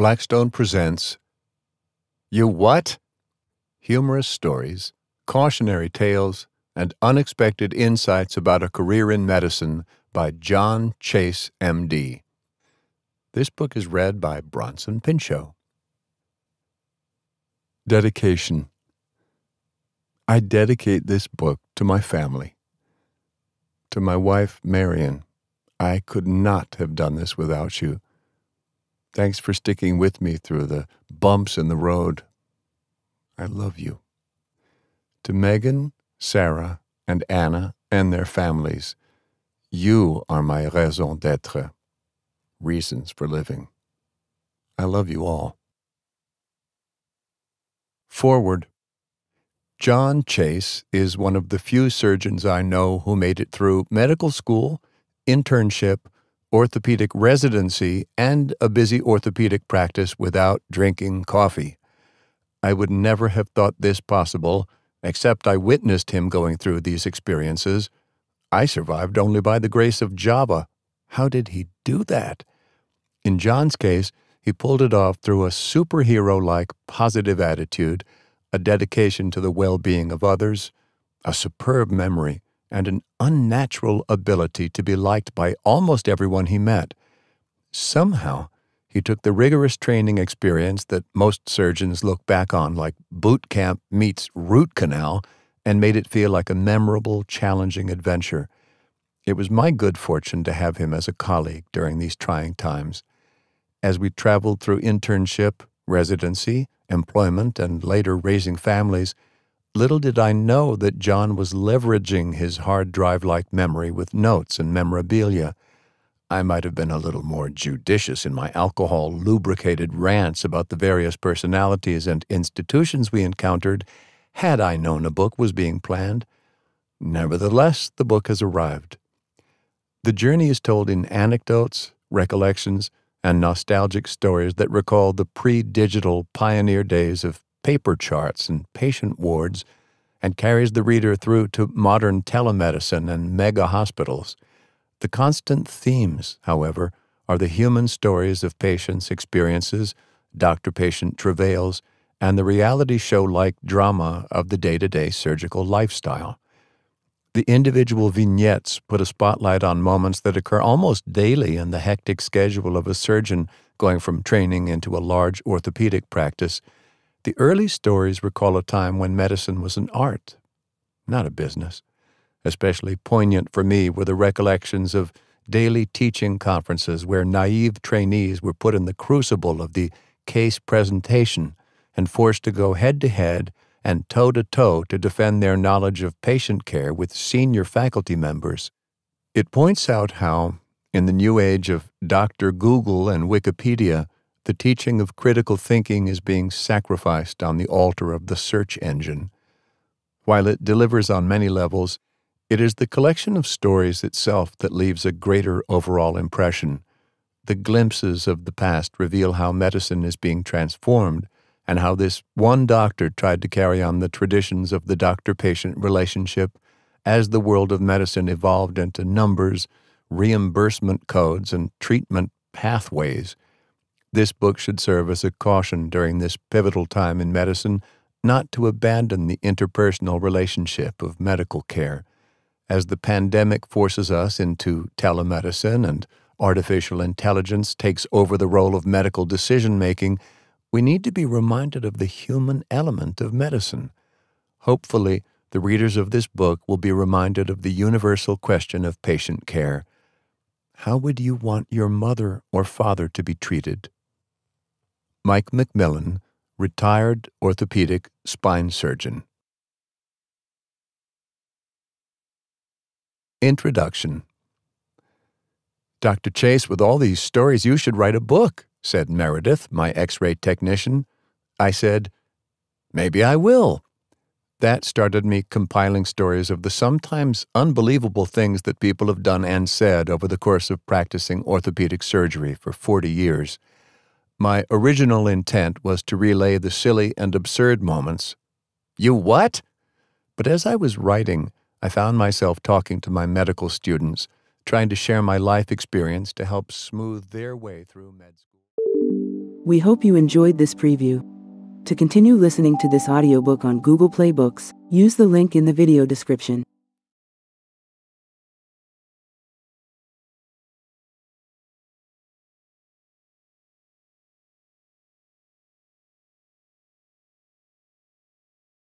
Blackstone presents You What? Humorous stories, cautionary tales, and unexpected insights about a career in medicine by John Chase, MD. This book is read by Bronson Pinchot. Dedication I dedicate this book to my family. To my wife, Marion, I could not have done this without you. Thanks for sticking with me through the bumps in the road. I love you. To Megan, Sarah, and Anna and their families, you are my raison d'etre, reasons for living. I love you all. Foreword. John Chase is one of the few surgeons I know who made it through medical school, internship, orthopedic residency, and a busy orthopedic practice without drinking coffee. I would never have thought this possible, except I witnessed him going through these experiences. I survived only by the grace of Java. How did he do that? In John's case, he pulled it off through a superhero like positive attitude, a dedication to the well being of others, a superb memory, and an unnatural ability to be liked by almost everyone he met. Somehow, he took the rigorous training experience that most surgeons look back on like boot camp meets root canal and made it feel like a memorable, challenging adventure. It was my good fortune to have him as a colleague during these trying times. As we traveled through internship, residency, employment, and later raising families, Little did I know that John was leveraging his hard drive like memory with notes and memorabilia. I might have been a little more judicious in my alcohol lubricated rants about the various personalities and institutions we encountered had I known a book was being planned. Nevertheless, the book has arrived. The journey is told in anecdotes, recollections, and nostalgic stories that recall the pre digital pioneer days of paper charts and patient wards, and carries the reader through to modern telemedicine and mega hospitals. The constant themes, however, are the human stories of patients' experiences, doctor patient travails, and the reality show like drama of the day to day surgical lifestyle. The individual vignettes put a spotlight on moments that occur almost daily in the hectic schedule of a surgeon going from training into a large orthopedic practice the early stories recall a time when medicine was an art, not a business. Especially poignant for me were the recollections of daily teaching conferences where naive trainees were put in the crucible of the case presentation and forced to go head to head and toe to toe to defend their knowledge of patient care with senior faculty members. It points out how, in the new age of Dr. Google and Wikipedia, the teaching of critical thinking is being sacrificed on the altar of the search engine. While it delivers on many levels, it is the collection of stories itself that leaves a greater overall impression. The glimpses of the past reveal how medicine is being transformed and how this one doctor tried to carry on the traditions of the doctor patient relationship as the world of medicine evolved into numbers, reimbursement codes, and treatment pathways. This book should serve as a caution during this pivotal time in medicine not to abandon the interpersonal relationship of medical care. As the pandemic forces us into telemedicine and artificial intelligence takes over the role of medical decision making, we need to be reminded of the human element of medicine. Hopefully, the readers of this book will be reminded of the universal question of patient care. How would you want your mother or father to be treated? Mike McMillan, retired orthopedic spine surgeon. Introduction Dr. Chase, with all these stories, you should write a book, said Meredith, my x ray technician. I said, Maybe I will. That started me compiling stories of the sometimes unbelievable things that people have done and said over the course of practicing orthopedic surgery for 40 years. My original intent was to relay the silly and absurd moments. You what? But as I was writing, I found myself talking to my medical students, trying to share my life experience to help smooth their way through med school. We hope you enjoyed this preview. To continue listening to this audiobook on Google Play Books, use the link in the video description.